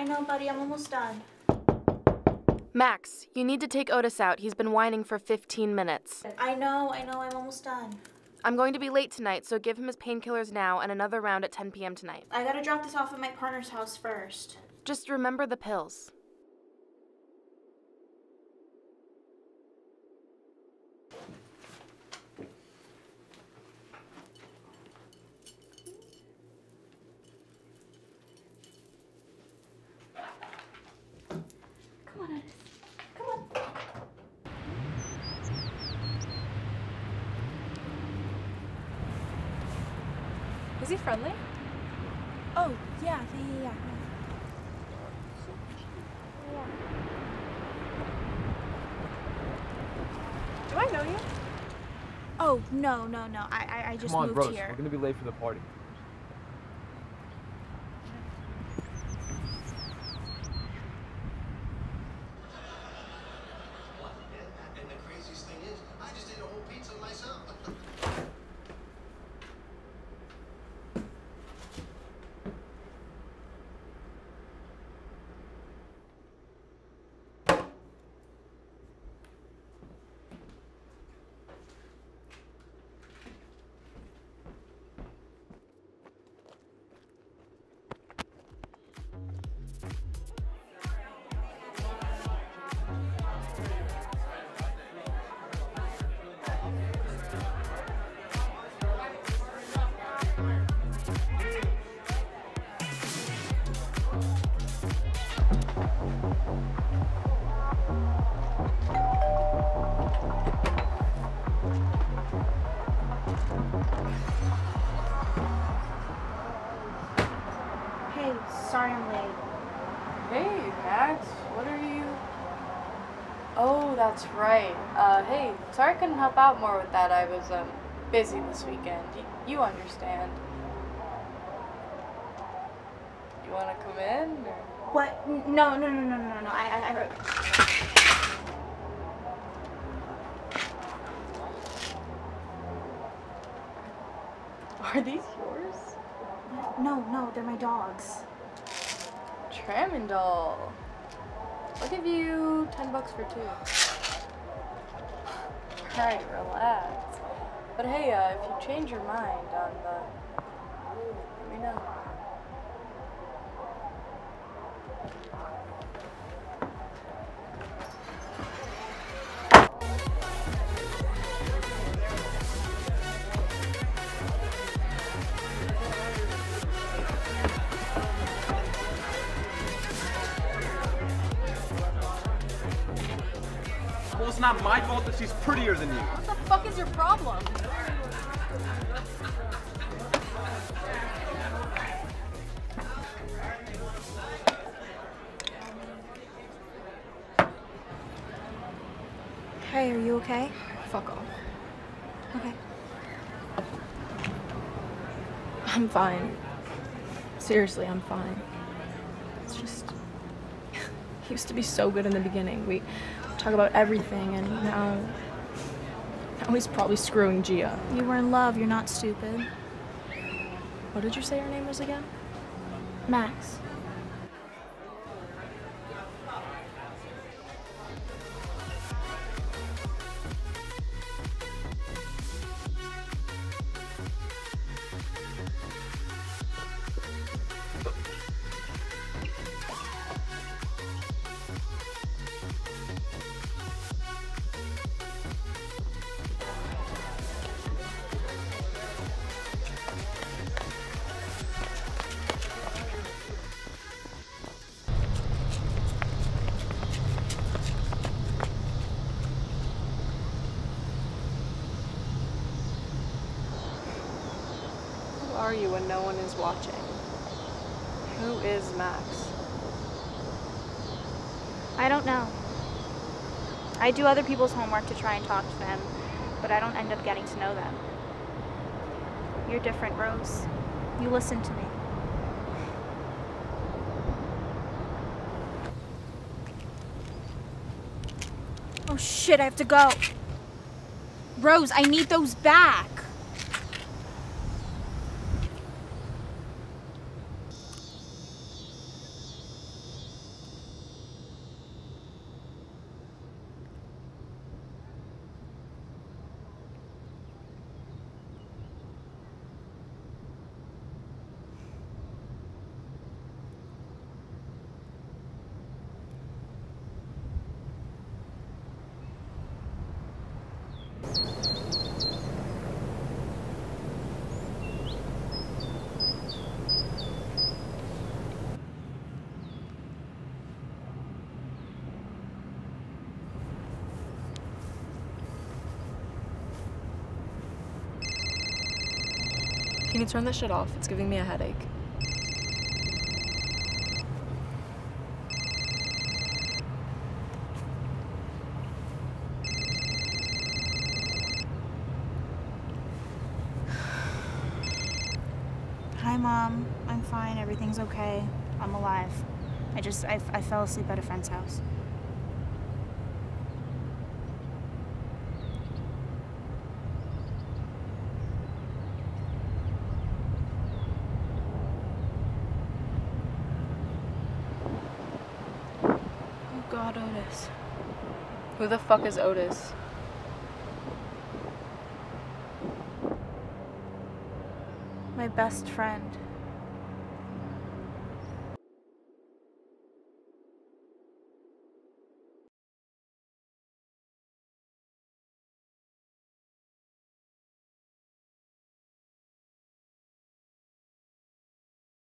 I know, buddy. I'm almost done. Max, you need to take Otis out. He's been whining for 15 minutes. I know, I know. I'm almost done. I'm going to be late tonight, so give him his painkillers now and another round at 10 p.m. tonight. I gotta drop this off at my partner's house first. Just remember the pills. He friendly? Oh, yeah, yeah, yeah, yeah. Do I know you? Oh, no, no, no. I, I, I just Come on, moved bros. here. We're gonna be late for the party. Oh, that's right. Uh, hey, sorry I couldn't help out more with that. I was um busy this weekend. Y- you understand. You want to come in? Or? What? No, no, no, no, no, no, no. I, I, I. Are these yours? No, no, they're my dogs. Tramadol. I'll give you ten bucks for two. Alright, relax. But hey, uh, if you change your mind on the, let me know. It's not my fault that she's prettier than you. What the fuck is your problem? Hey, are you okay? Fuck off. Okay. I'm fine. Seriously, I'm fine. It's just. He used to be so good in the beginning. We talk about everything, and now. Now he's probably screwing Gia. You were in love. You're not stupid. What did you say her name was again? Max. Are you when no one is watching? Who is Max? I don't know. I do other people's homework to try and talk to them, but I don't end up getting to know them. You're different, Rose. You listen to me. Oh shit, I have to go. Rose, I need those back. Can you turn this shit off? It's giving me a headache. Hi, Mom. I'm fine. Everything's okay. I'm alive. I just, I, I fell asleep at a friend's house. Oh god, Otis. Who the fuck is Otis? My best friend.